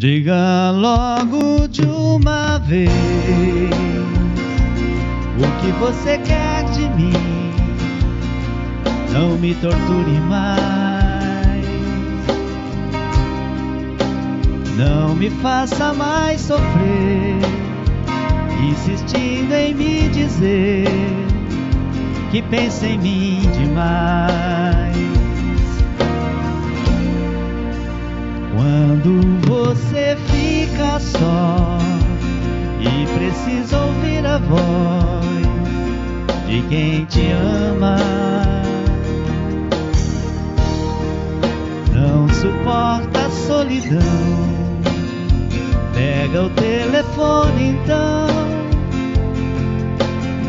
Diga logo de uma vez o que você quer de mim. Não me torture mais. Não me faça mais sofrer, insistindo em me dizer que pensa em mim demais. Você fica só e precisa ouvir a voz de quem te ama, não suporta a solidão. Pega o telefone então,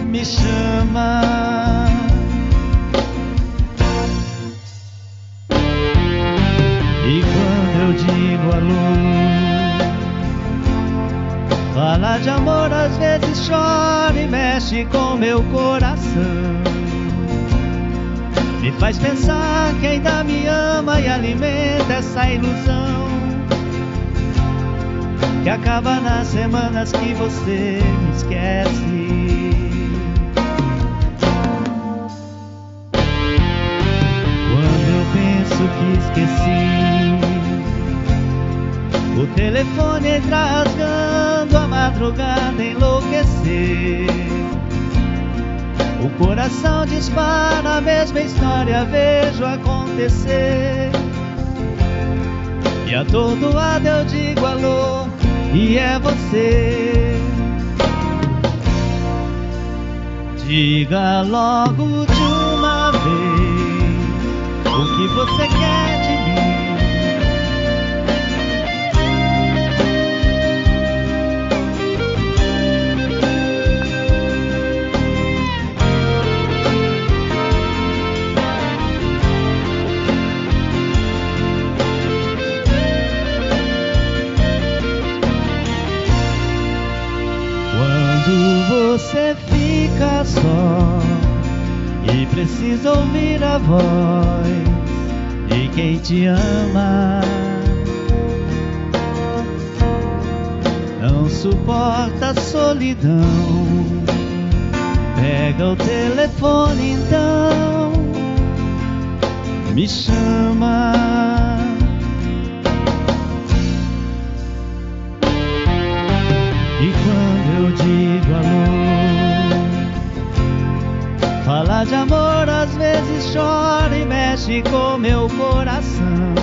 me chama. De amor, às vezes chora e mexe com meu coração. Me faz pensar que ainda me ama e alimenta essa ilusão. Que acaba nas semanas que você me esquece. Quando eu penso que esqueci, o telefone entra rasgando a madrugada enlouquecer. O coração dispara a mesma história, vejo acontecer. E a todo lado eu digo alô, e é você. Diga logo de uma vez o que você quer fica só e precisa ouvir a voz de quem te ama, não suporta a solidão. Pega o telefone então, me chama. Fala de amor, às vezes chora e mexe com meu coração.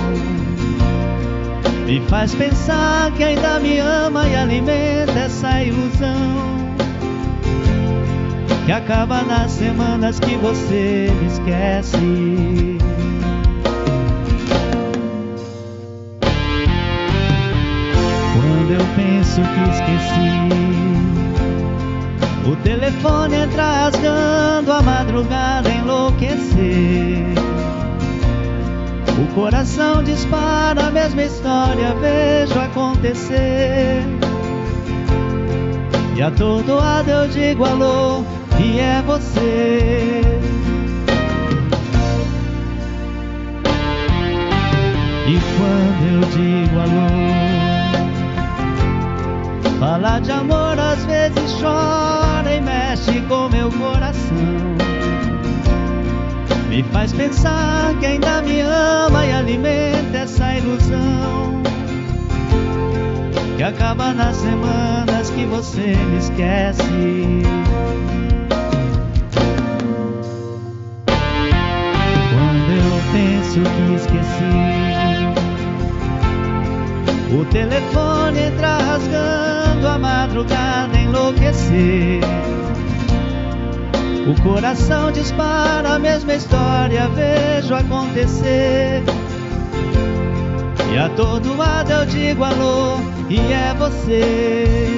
Me faz pensar que ainda me ama e alimenta essa ilusão. Que acaba nas semanas que você me esquece. Quando eu penso que esqueci, o telefone entra rasgando a madrugada enlouquecer. O coração dispara a mesma história, vejo acontecer. E a todo lado eu digo alô, e é você. E quando eu digo alô, Fala de amor, às vezes chora e mexe com meu coração. Me faz pensar que ainda me ama e alimenta essa ilusão. Que acaba nas semanas que você me esquece. Quando eu penso que esqueci. O telefone entra rasgando a madrugada enlouquecer. O coração dispara a mesma história, vejo acontecer. E a todo lado eu digo alô, e é você.